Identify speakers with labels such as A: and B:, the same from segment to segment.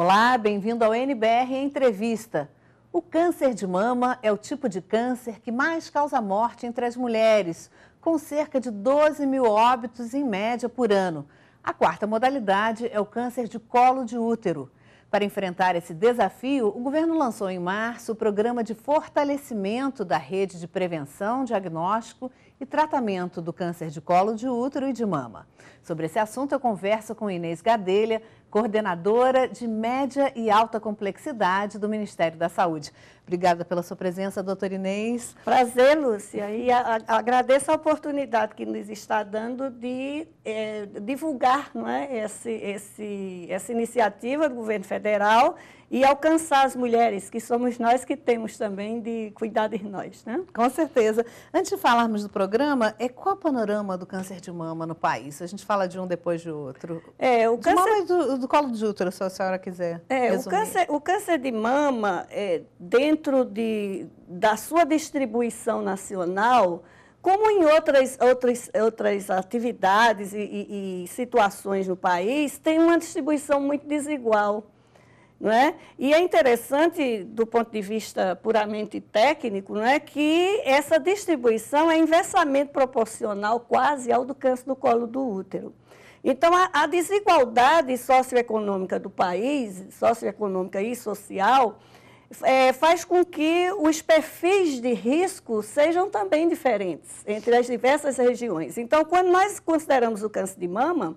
A: Olá, bem-vindo ao NBR Entrevista. O câncer de mama é o tipo de câncer que mais causa morte entre as mulheres, com cerca de 12 mil óbitos em média por ano. A quarta modalidade é o câncer de colo de útero. Para enfrentar esse desafio, o governo lançou em março o programa de fortalecimento da rede de prevenção, diagnóstico e tratamento do câncer de colo de útero e de mama. Sobre esse assunto, eu converso com Inês Gadelha, coordenadora de média e alta complexidade do Ministério da Saúde. Obrigada pela sua presença, doutora Inês.
B: Prazer, Lúcia. E a, a, agradeço a oportunidade que nos está dando de é, divulgar não é, esse, esse, essa iniciativa do governo federal e alcançar as mulheres, que somos nós que temos também de cuidar de nós. Né?
A: Com certeza. Antes de falarmos do programa, é qual o panorama do câncer de mama no país? A gente fala de um depois de outro.
B: É, o
A: de
B: câncer...
A: mama e do, do colo de útero, se a senhora quiser.
B: É, o câncer, o câncer de mama, é, dentro de, da sua distribuição nacional, como em outras, outras, outras atividades e, e, e situações no país, tem uma distribuição muito desigual. Não é? E é interessante, do ponto de vista puramente técnico, não é, que essa distribuição é inversamente proporcional quase ao do câncer do colo do útero. Então, a, a desigualdade socioeconômica do país, socioeconômica e social, é, faz com que os perfis de risco sejam também diferentes entre as diversas regiões. Então, quando nós consideramos o câncer de mama,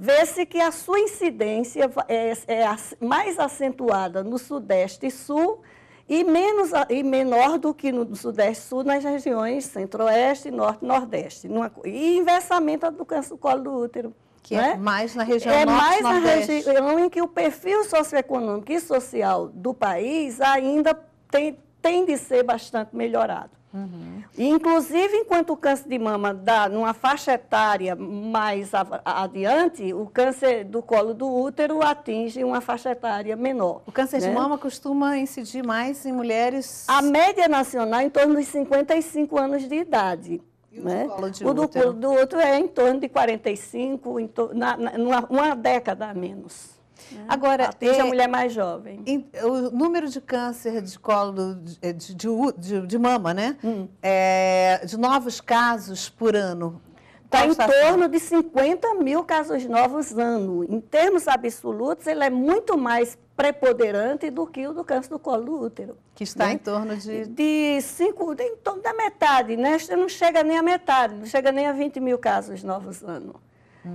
B: vê-se que a sua incidência é, é, mais acentuada no Sudeste e Sul e, menos, e menor do que no Sudeste e Sul nas regiões Centro-Oeste, Norte e Nordeste. Numa, e inversamente do câncer do colo do útero.
A: Que é, é mais na região
B: é
A: norte
B: mais
A: nordeste.
B: na região em que o perfil socioeconômico e social do país ainda tem, tem de ser bastante melhorado. Uhum. Inclusive, enquanto o câncer de mama dá numa faixa etária mais adiante, o câncer do colo do útero atinge uma faixa etária menor.
A: O câncer
B: né?
A: de mama costuma incidir mais em mulheres.
B: A média nacional é em torno dos 55 anos de idade.
A: E o
B: né?
A: do colo de
B: o do,
A: útero?
B: do outro é em torno de 45, em to, na, na, numa, uma década a menos. Né?
A: Agora,
B: Atinge
A: é,
B: a mulher mais jovem.
A: em- o número de câncer de colo de, de, de de- de mama, né?
B: Hum.
A: É, de novos casos por ano.
B: Está em
A: está sendo?
B: torno de 50 mil casos novos ano. Em termos absolutos, ele é muito mais preponderante do que o do câncer do colo do útero.
A: Que está
B: né?
A: em torno de.
B: De cinco, de, em torno da metade, né? Não chega nem a metade, não chega nem a 20 mil casos novos ano.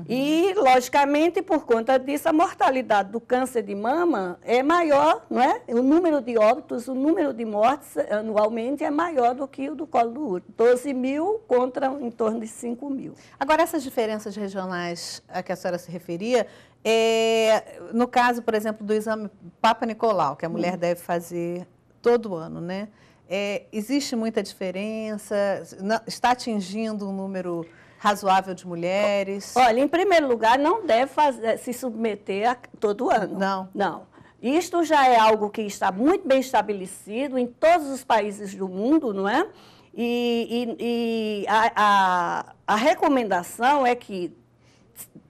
B: E, logicamente, por conta disso, a mortalidade do câncer de mama é maior, não é? O número de óbitos, o número de mortes anualmente é maior do que o do colo do útero. 12 mil contra em torno de 5 mil.
A: Agora, essas diferenças regionais a que a senhora se referia, é, no caso, por exemplo, do exame Papa Nicolau, que a mulher deve fazer todo ano, né? É, existe muita diferença? Não- Está atingindo um número razoável de mulheres?
B: Olha, em primeiro lugar, não deve fazer- se submeter a todo ano.
A: Não.
B: Não. Isto já é algo que está muito bem estabelecido em todos os países do mundo, não é? E, e- e a, a- a recomendação é que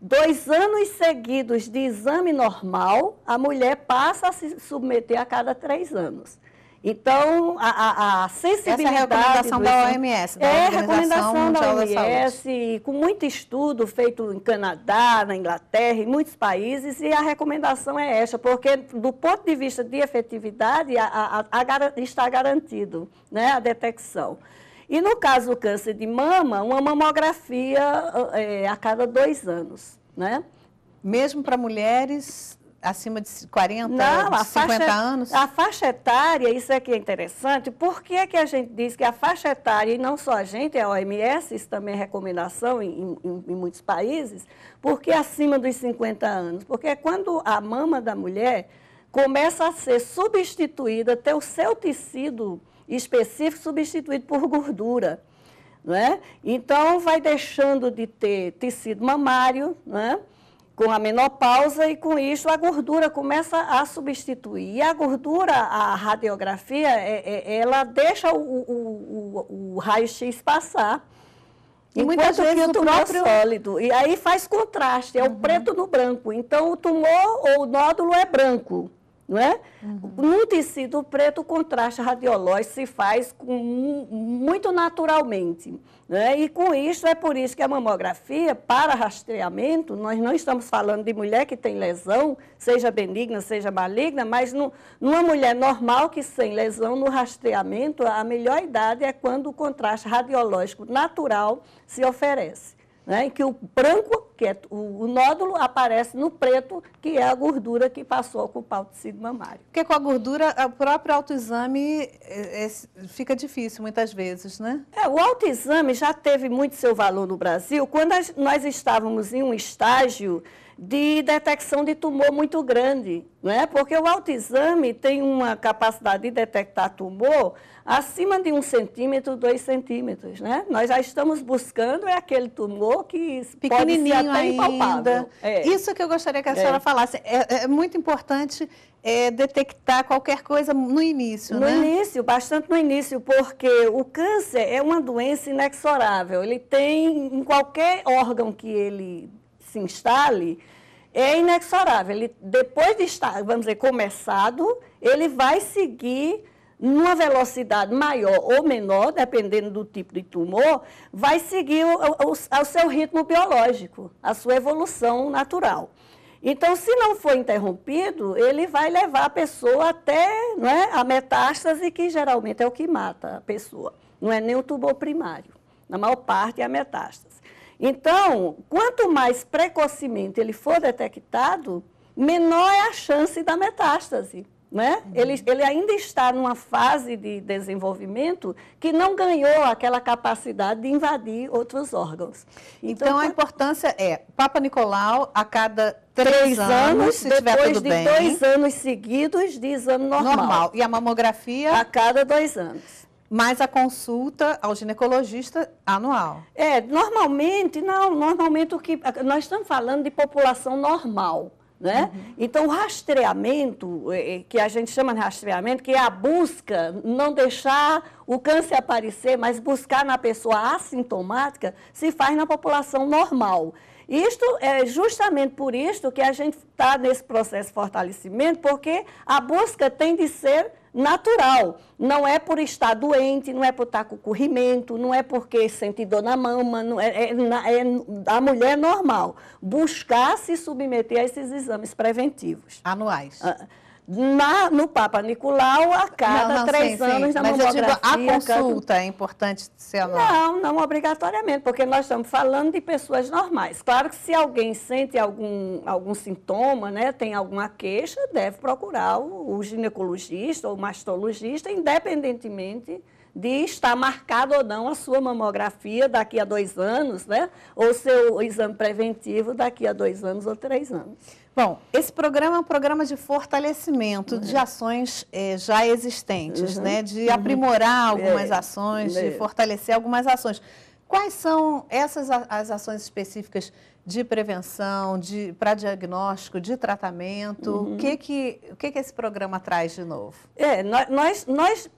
B: dois anos seguidos de exame normal, a mulher passa a se submeter a cada três anos. Então, a, a, a sensibilidade...
A: Essa é a recomendação da OMS, da
B: é, recomendação da
A: Mundial da
B: OMS, com muito estudo feito em Canadá, na Inglaterra, em muitos países, e a recomendação é esta, porque do ponto de vista de efetividade, a, a- está garantido né, a detecção. E no caso do câncer de mama, uma mamografia eh, a cada dois anos. Né?
A: Mesmo para mulheres acima de 40,
B: Não,
A: de
B: a
A: 50
B: faixa,
A: anos?
B: a faixa etária, isso aqui é interessante, por que, é que a gente diz que a faixa etária, e não só a gente, é a OMS, isso também é recomendação em, em- em muitos países, porque acima dos 50 anos? Porque é quando a mama da mulher começa a ser substituída, ter o seu tecido específico substituído por gordura. Não é? Então, vai deixando de ter tecido mamário, não é? Com a menopausa e com isso a gordura começa a substituir. E a gordura, a radiografia, é- é- ela deixa o, o- o- o raio-x passar. E muitas vezes o tumor próprio... sólido. E aí faz contraste, é uhum. o preto no branco. Então, o tumor ou o nódulo é branco. Não é? Uhum. No tecido preto, o contraste radiológico se faz com, muito naturalmente. Né? E com isso, é por isso que a mamografia, para rastreamento, nós não estamos falando de mulher que tem lesão, seja benigna, seja maligna, mas no, numa mulher normal que sem lesão, no rastreamento, a melhor idade é quando o contraste radiológico natural se oferece né, em que o branco, que é o, o, nódulo, aparece no preto, que é a gordura que passou a ocupar o tecido mamário.
A: Porque com a gordura, o próprio autoexame é, é, fica difícil muitas vezes, né?
B: É, o autoexame já teve muito seu valor no Brasil quando nós estávamos em um estágio de detecção de tumor muito grande, né? porque o autoexame tem uma capacidade de detectar tumor acima de um centímetro, dois centímetros. Né? Nós já estamos buscando é aquele tumor que pode ser até ainda.
A: É. Isso que eu gostaria que a senhora é. falasse. É, é, muito importante é, detectar qualquer coisa no início,
B: no
A: né?
B: No início, bastante no início, porque o câncer é uma doença inexorável. Ele tem em qualquer órgão que ele se instale, é inexorável. Ele, depois de estar, vamos dizer, começado, ele vai seguir numa velocidade maior ou menor, dependendo do tipo de tumor, vai seguir o, o, o, seu ritmo biológico, a sua evolução natural. Então, se não for interrompido, ele vai levar a pessoa até não é, a metástase, que geralmente é o que mata a pessoa. Não é nem o tumor primário. Na maior parte é a metástase. Então, quanto mais precocemente ele for detectado, menor é a chance da metástase. Né? Uhum. Ele, ele ainda está numa fase de desenvolvimento que não ganhou aquela capacidade de invadir outros órgãos.
A: Então, então a importância é Papa Nicolau a cada três, anos, anos
B: depois de
A: bem.
B: dois anos seguidos de exame normal. normal.
A: E a mamografia?
B: A cada dois anos
A: mais a consulta ao ginecologista anual.
B: É, normalmente, não, normalmente o que nós estamos falando de população normal. Né? Uhum. Então, o rastreamento, é, é, que a gente chama de rastreamento, que é a busca, não deixar o câncer aparecer, mas buscar na pessoa assintomática, se faz na população normal. Isto é justamente por isso que a gente está nesse processo de fortalecimento, porque a busca tem de ser natural. Não é por estar doente, não é por estar com corrimento, não é porque sente dor na mama, não é, é, é, a mulher é normal. Buscar se submeter a esses exames preventivos.
A: Anuais.
B: Ah, na, no Papa Nicolau a cada não, não, três sim, anos sim. na Mas mamografia.
A: Eu digo, a consulta é importante ser anual?
B: Não, não obrigatoriamente, porque nós estamos falando de pessoas normais. Claro que se alguém sente algum, algum sintoma, né, tem alguma queixa, deve procurar o, o ginecologista ou o mastologista, independentemente de estar marcado ou não a sua mamografia daqui a dois anos, né? ou seu exame preventivo daqui a dois anos ou três anos.
A: Bom, esse programa é um programa de fortalecimento uhum. de ações eh, já existentes, uhum. né? de uhum. aprimorar algumas é. ações, é. de fortalecer algumas ações. Quais são essas as ações específicas de prevenção, de para diagnóstico, de tratamento? O uhum. que que o que que esse programa traz de novo?
B: É, nós nós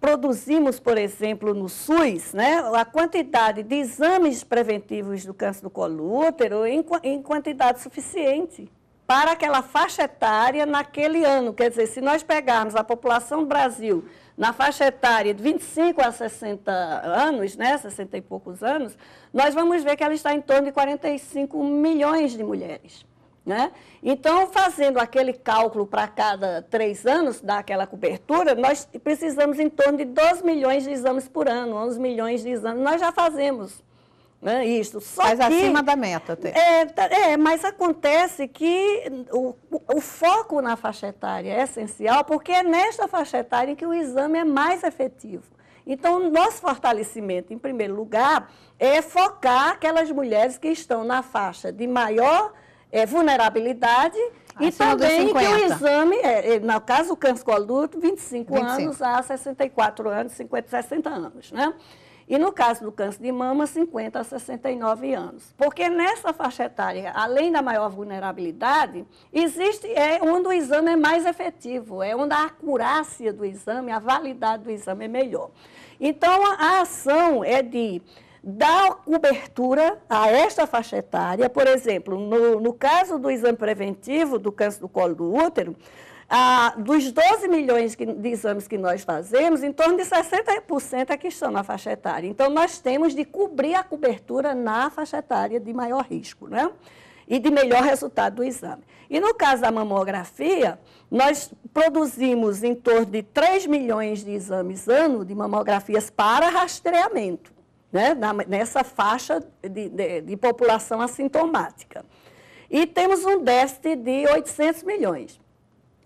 B: produzimos, por exemplo, no SUS, né, a quantidade de exames preventivos do câncer do colo útero em, em quantidade suficiente para aquela faixa etária naquele ano. Quer dizer, se nós pegarmos a população do Brasil na faixa etária de 25 a 60 anos, né, 60 e poucos anos, nós vamos ver que ela está em torno de 45 milhões de mulheres. Né? Então, fazendo aquele cálculo para cada três anos, daquela cobertura, nós precisamos em torno de 12 milhões de exames por ano, 11 milhões de exames. Nós já fazemos né, isto.
A: Só mas que, acima da meta.
B: Até. É, tá, é, mas acontece que o, o, foco na faixa etária é essencial, porque é nesta faixa etária que o exame é mais efetivo. Então, o nosso fortalecimento, em primeiro lugar, é focar aquelas mulheres que estão na faixa de maior é, vulnerabilidade e também que o exame, é, é, no caso do câncer colo 25, 25 anos a 64 anos, 50, 60 anos, né? E no caso do câncer de mama, 50 a 69 anos. Porque nessa faixa etária, além da maior vulnerabilidade, existe é onde o exame é mais efetivo, é onde a acurácia do exame, a validade do exame é melhor. Então, a, ação é de dá cobertura a esta faixa etária. Por exemplo, no, no caso do exame preventivo do câncer do colo do útero, ah, dos 12 milhões de exames que nós fazemos, em torno de 60% é que estão na faixa etária. Então, nós temos de cobrir a cobertura na faixa etária de maior risco, né? E de melhor resultado do exame. E no caso da mamografia, nós produzimos em torno de 3 milhões de exames ano de mamografias para rastreamento, né? nessa faixa de, de, de população assintomática. E temos um déficit de 800 milhões.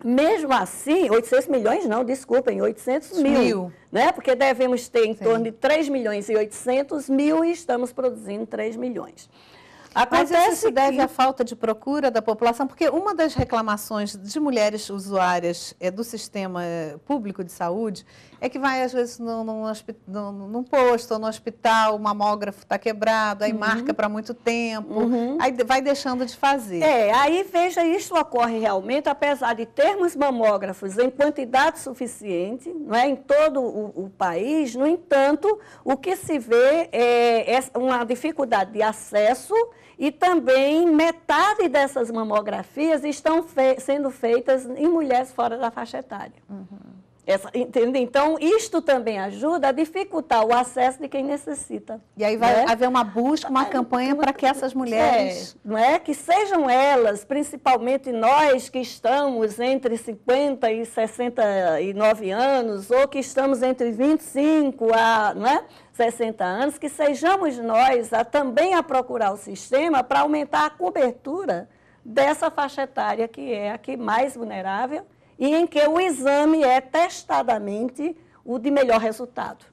B: Mesmo assim, 800 milhões não, desculpem, 800 mil, mil. Né? Porque devemos ter em Sim. torno de 3 milhões e 800 mil e estamos produzindo 3 milhões.
A: Acontece Mas isso se deve que... à falta de procura da população, porque uma das reclamações de mulheres usuárias é, do sistema público de saúde é que vai, às vezes, num, num, num posto ou no hospital, o mamógrafo está quebrado, aí uhum. marca para muito tempo, uhum. aí vai deixando de fazer.
B: É, aí veja, isso ocorre realmente, apesar de termos mamógrafos em quantidade suficiente, não é, em todo o, o país, no entanto, o que se vê é, é uma dificuldade de acesso e também metade dessas mamografias estão fe sendo feitas em mulheres fora da faixa etária. Uhum. Essa, entende? Então, isto também ajuda a dificultar o acesso de quem necessita.
A: E aí vai né? haver uma busca, uma campanha para que essas mulheres.
B: É, não é? Que sejam elas, principalmente nós que estamos entre 50 e 69 anos, ou que estamos entre 25 a não é? 60 anos, que sejamos nós a, também a procurar o sistema para aumentar a cobertura dessa faixa etária que é a que mais vulnerável e em que o exame é testadamente o de melhor resultado.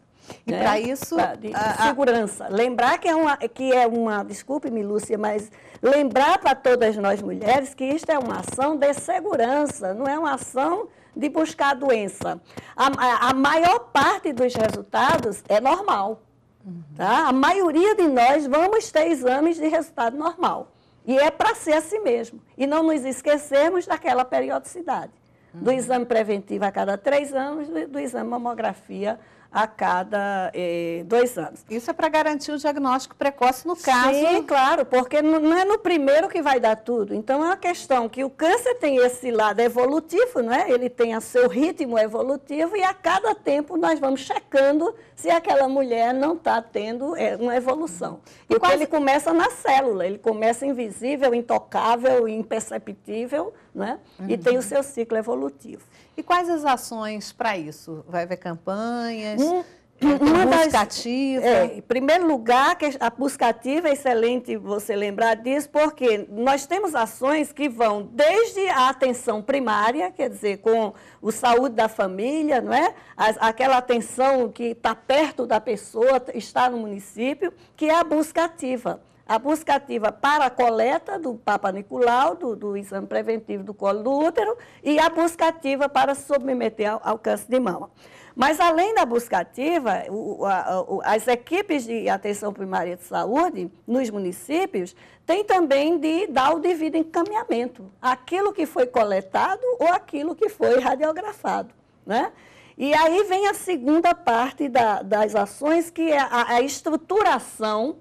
A: E né? para isso.
B: de, a, segurança. A... Lembrar que é uma, que é uma desculpe-me, Lúcia, mas lembrar para todas nós mulheres que isto é uma ação de segurança, não é uma ação de buscar a doença. A, a, a maior parte dos resultados é normal. Uhum. Tá? A maioria de nós vamos ter exames de resultado normal. E é para ser assim mesmo. E não nos esquecermos daquela periodicidade do exame preventivo a cada três anos, do, do exame mamografia a cada eh, dois anos.
A: Isso é para garantir o diagnóstico precoce no caso.
B: Sim, claro, porque não é no primeiro que vai dar tudo. Então é uma questão que o câncer tem esse lado evolutivo, não é? Ele tem o seu ritmo evolutivo e a cada tempo nós vamos checando se aquela mulher não está tendo é, uma evolução. E porque quase... ele começa na célula, ele começa invisível, intocável, imperceptível, não é? Uhum. E tem o seu ciclo evolutivo.
A: E quais as ações para isso? Vai haver campanhas? Hum, uma busca ativa?
B: É, em primeiro lugar, a busca ativa é excelente você lembrar disso, porque nós temos ações que vão desde a atenção primária, quer dizer, com o saúde da família, não é? aquela atenção que está perto da pessoa, está no município, que é a busca ativa a busca ativa para a coleta do Papa Nicolau, do, do, exame preventivo do colo do útero, e a busca ativa para submeter ao, ao câncer de mama. Mas, além da busca ativa, o, a, o, as equipes de atenção primária de saúde nos municípios têm também de dar o devido encaminhamento, aquilo que foi coletado ou aquilo que foi radiografado. Né? E aí vem a segunda parte da, das ações, que é a, a estruturação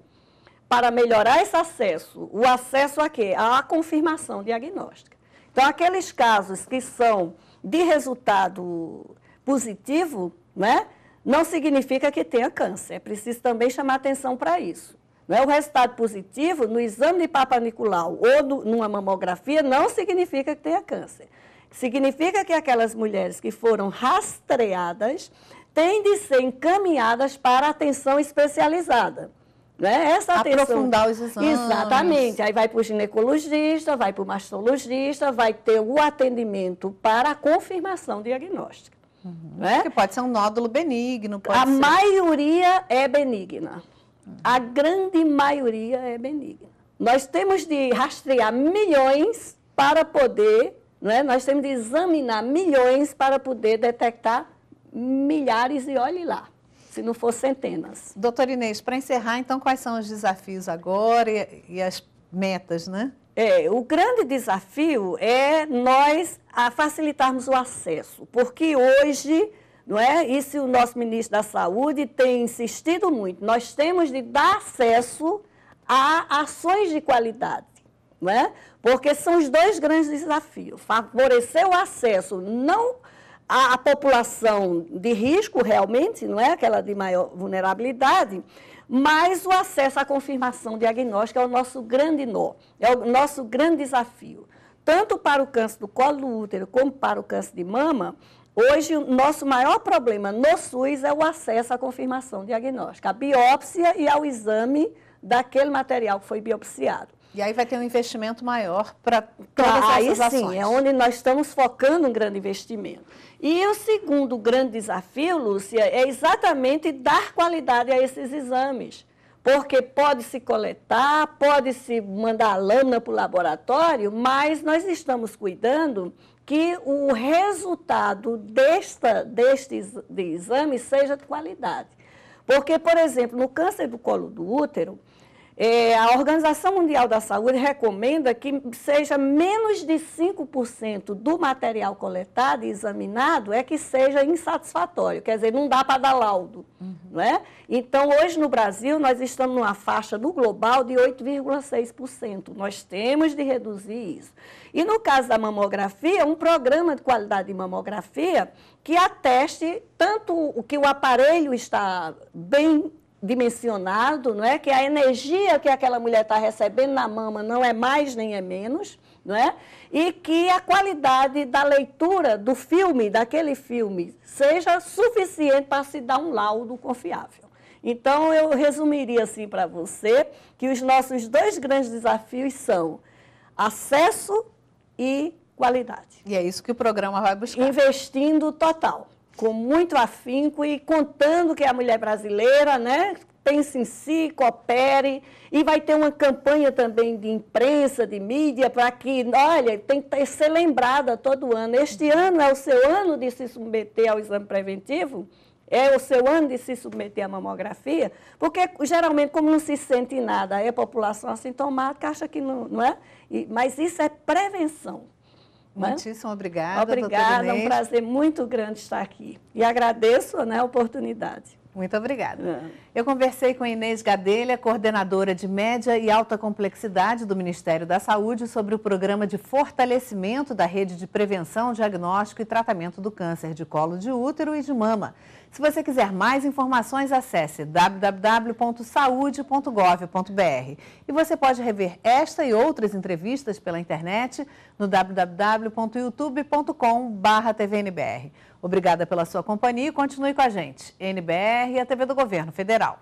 B: para melhorar esse acesso, o acesso a quê? À confirmação diagnóstica. Então, aqueles casos que são de resultado positivo, né, não significa que tenha câncer. É preciso também chamar atenção para isso. é O resultado positivo no exame de Papa Nicolau ou no, numa mamografia não significa que tenha câncer. Significa que aquelas mulheres que foram rastreadas têm de ser encaminhadas para atenção especializada. Né?
A: Essa atenção, Aprofundar os exames.
B: Exatamente. Aí vai para o ginecologista, vai para o mastologista, vai ter o atendimento para a confirmação diagnóstica.
A: Uhum. Né? Que pode ser um nódulo benigno.
B: a
A: ser...
B: maioria é benigna. Uhum. A grande maioria é benigna. Nós temos de rastrear milhões para poder, né? nós temos de examinar milhões para poder detectar milhares e olhe lá se não for centenas.
A: Doutora Inês, para encerrar, então, quais são os desafios agora e, e as metas, né?
B: É, o grande desafio é nós a facilitarmos o acesso, porque hoje não é? Isso o nosso ministro da Saúde tem insistido muito. Nós temos de dar acesso a ações de qualidade, não é? Porque são os dois grandes desafios. Favorecer o acesso, não à população de risco realmente, não é aquela de maior vulnerabilidade, mas o acesso à confirmação diagnóstica é o nosso grande nó, é o nosso grande desafio. Tanto para o câncer do colo do útero como para o câncer de mama, hoje o nosso maior problema no SUS é o acesso à confirmação diagnóstica, a biópsia e ao exame daquele material que foi biopsiado.
A: E aí vai ter um investimento maior para todas
B: claro,
A: essas
B: aí sim, é onde nós estamos focando um grande investimento. E o segundo grande desafio, Lúcia, é exatamente dar qualidade a esses exames. Porque pode-se coletar, pode-se mandar a lâmina para o laboratório, mas nós estamos cuidando que o resultado desta, deste de exame seja de qualidade. Porque, por exemplo, no câncer do colo do útero, é, a Organização Mundial da Saúde recomenda que seja menos de 5% do material coletado e examinado é que seja insatisfatório, quer dizer, não dá para dar laudo. Uhum. Não é? Então, hoje no Brasil, nós estamos numa faixa do global de 8,6%. Nós temos de reduzir isso. E no caso da mamografia, um programa de qualidade de mamografia que ateste tanto o que o aparelho está bem dimensionado, não é? Que a energia que aquela mulher está recebendo na mama não é mais nem é menos, não é? E que a qualidade da leitura do filme, daquele filme, seja suficiente para se dar um laudo confiável. Então, eu resumiria assim para você que os nossos dois grandes desafios são acesso e qualidade.
A: E é isso que o programa vai buscar.
B: Investindo total com muito afinco e contando que a mulher brasileira, né, pense em si, coopere, e vai ter uma campanha também de imprensa, de mídia, para que, olha, tem que ser lembrada todo ano. Este ano é o seu ano de se submeter ao exame preventivo, é o seu ano de se submeter à mamografia, porque geralmente, como não se sente nada, a população assintomática acha que não, não é? E, mas isso é prevenção.
A: Né? Muitíssimo obrigada.
B: Obrigada, é um prazer muito grande estar aqui. E agradeço né, a oportunidade.
A: Muito obrigada. É. Eu conversei com Inês Gadelha, coordenadora de média e alta complexidade do Ministério da Saúde, sobre o programa de fortalecimento da rede de prevenção, diagnóstico e tratamento do câncer de colo de útero e de mama. Se você quiser mais informações, acesse www.saude.gov.br. E você pode rever esta e outras entrevistas pela internet no www.youtube.com.br tvnbr. Obrigada pela sua companhia e continue com a gente. NBR e a TV do Governo Federal.